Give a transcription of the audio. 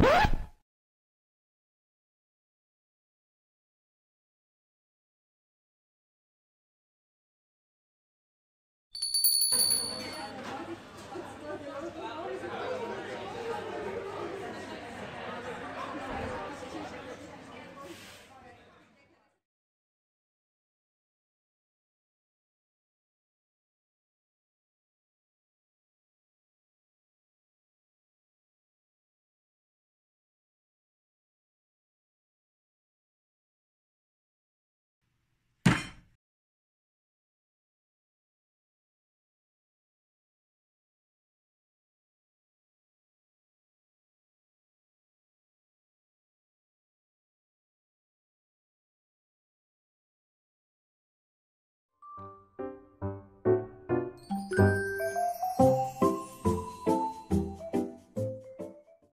What?